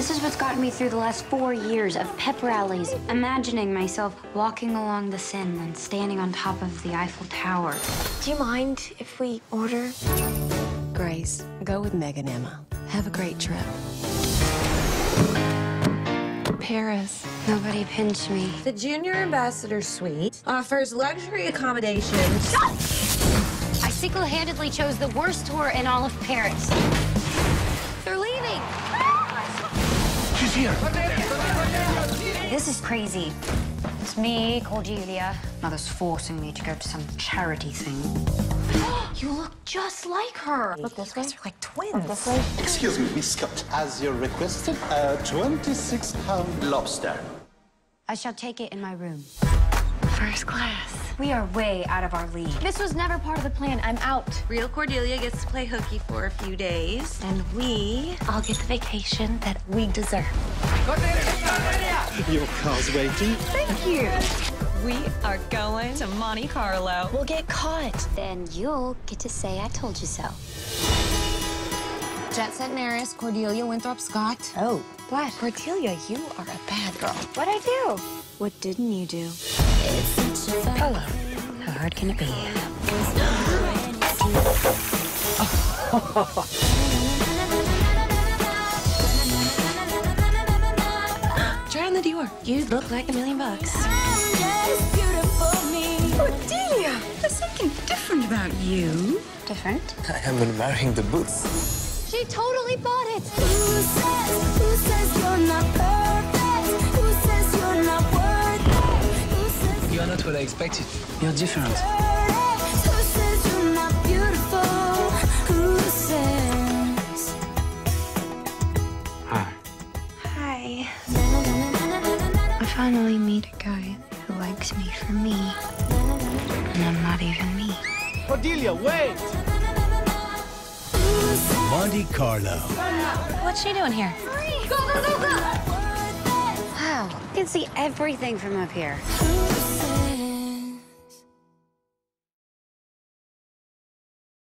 This is what's gotten me through the last four years of pep rallies, imagining myself walking along the Seine and standing on top of the Eiffel Tower. Do you mind if we order? Grace, go with Meg and Emma. Have a great trip. Paris. Nobody pinch me. The Junior Ambassador Suite offers luxury accommodations. I single-handedly chose the worst tour in all of Paris. They're leaving! She's here. This is crazy. It's me, Cordelia. Mother's forcing me to go to some charity thing. you look just like her. Look this way. They're like twins. Excuse me, Miss Scott. As you requested, a 26-pound lobster. I shall take it in my room. First class. We are way out of our league. This was never part of the plan. I'm out. Real Cordelia gets to play hooky for a few days, and we all get the vacation that we deserve. Cordelia! Your car's waiting. Thank you. We are going to Monte Carlo. We'll get caught. Then you'll get to say I told you so. Jet Set Maris, Cordelia Winthrop Scott. Oh, What? Cordelia, you are a bad girl. What'd I do? What didn't you do? Hello. How hard can it be? Try on the Dior. You look like a million bucks. Oh, Cordelia! There's something different about you. Different? I am admiring the boots. She totally bought it. Who says, who says expected. You're different. Who says you're not beautiful? Who says? Hi. Hi. I finally meet a guy who likes me for me. And I'm not even me. Cordelia, wait! Monte Carlo. What's she doing here? Wow. You can see everything from up here. Who